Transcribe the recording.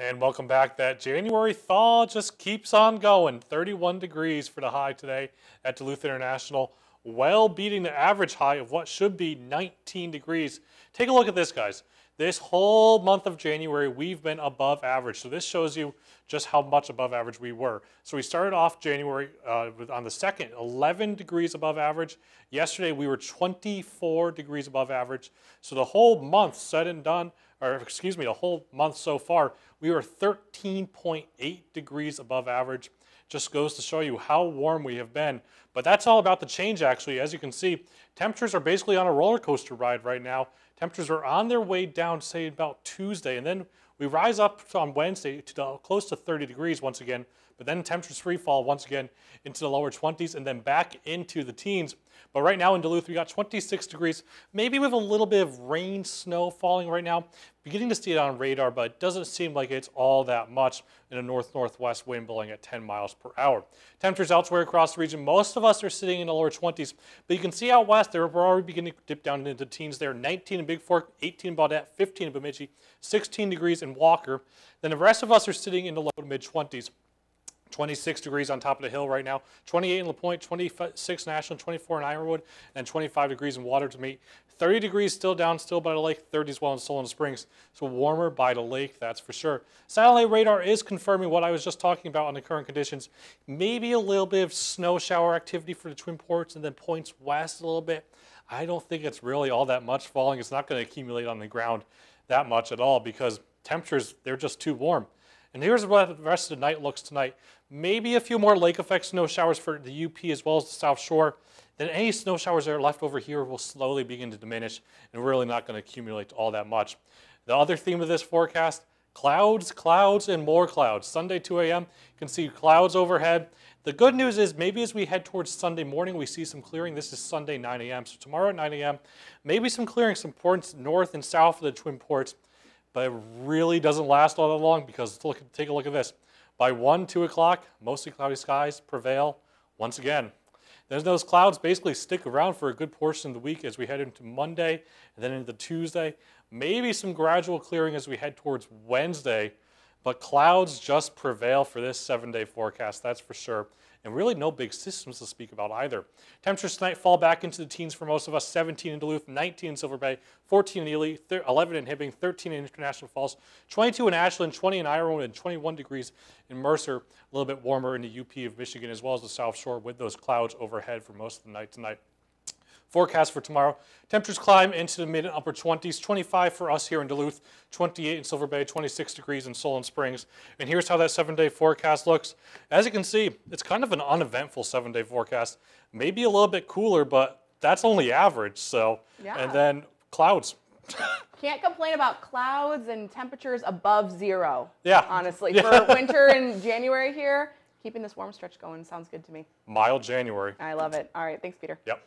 And welcome back. That January thaw just keeps on going. 31 degrees for the high today at Duluth International, well beating the average high of what should be 19 degrees. Take a look at this, guys. This whole month of January, we've been above average. So this shows you just how much above average we were. So we started off January uh, on the 2nd, 11 degrees above average. Yesterday, we were 24 degrees above average. So the whole month, said and done, or excuse me, the whole month so far, we were 13.8 degrees above average. Just goes to show you how warm we have been. But that's all about the change actually. As you can see, temperatures are basically on a roller coaster ride right now. Temperatures are on their way down, say about Tuesday, and then we rise up on Wednesday to close to 30 degrees once again, but then temperatures free fall once again into the lower 20s and then back into the teens. But right now in Duluth, we got 26 degrees, maybe with a little bit of rain, snow falling right now. Beginning to see it on radar, but it doesn't seem like it's all that much in a north-northwest wind blowing at 10 miles per hour. Temperatures elsewhere across the region, most of us are sitting in the lower 20s, but you can see out west, they're already beginning to dip down into the teens there. 19 in Big Fork, 18 in Baudette, 15 in Bemidji, 16 degrees in Walker. Then the rest of us are sitting in the low to mid 20s. 26 degrees on top of the hill right now, 28 in LaPointe, 26 National, 24 in Ironwood, and 25 degrees in Watersmeet. 30 degrees still down, still by the lake, 30 as well in Solon Springs. So warmer by the lake, that's for sure. Satellite radar is confirming what I was just talking about on the current conditions. Maybe a little bit of snow shower activity for the Twin Ports and then points west a little bit. I don't think it's really all that much falling. It's not going to accumulate on the ground that much at all because temperatures, they're just too warm. And here's what the rest of the night looks tonight. Maybe a few more lake effect snow showers for the UP as well as the South Shore. Then any snow showers that are left over here will slowly begin to diminish and really not going to accumulate all that much. The other theme of this forecast, clouds, clouds, and more clouds. Sunday 2 a.m., you can see clouds overhead. The good news is maybe as we head towards Sunday morning, we see some clearing. This is Sunday 9 a.m. So tomorrow at 9 a.m., maybe some clearing, some points north and south of the Twin Ports but it really doesn't last all that long because look, take a look at this. By 1, 2 o'clock, mostly cloudy skies prevail once again. Then those clouds basically stick around for a good portion of the week as we head into Monday and then into Tuesday. Maybe some gradual clearing as we head towards Wednesday, but clouds just prevail for this seven day forecast, that's for sure and really no big systems to speak about either. Temperatures tonight fall back into the teens for most of us, 17 in Duluth, 19 in Silver Bay, 14 in Ely, 11 in Hibbing, 13 in International Falls, 22 in Ashland, 20 in Ironwood, and 21 degrees in Mercer, a little bit warmer in the UP of Michigan as well as the South Shore with those clouds overhead for most of the night tonight. Forecast for tomorrow. Temperatures climb into the mid and upper 20s. 25 for us here in Duluth, 28 in Silver Bay, 26 degrees in Solon Springs. And here's how that seven day forecast looks. As you can see, it's kind of an uneventful seven day forecast. Maybe a little bit cooler, but that's only average. So, yeah. and then clouds. Can't complain about clouds and temperatures above zero. Yeah. Honestly, yeah. for winter in January here, keeping this warm stretch going sounds good to me. Mild January. I love it. All right. Thanks, Peter. Yep.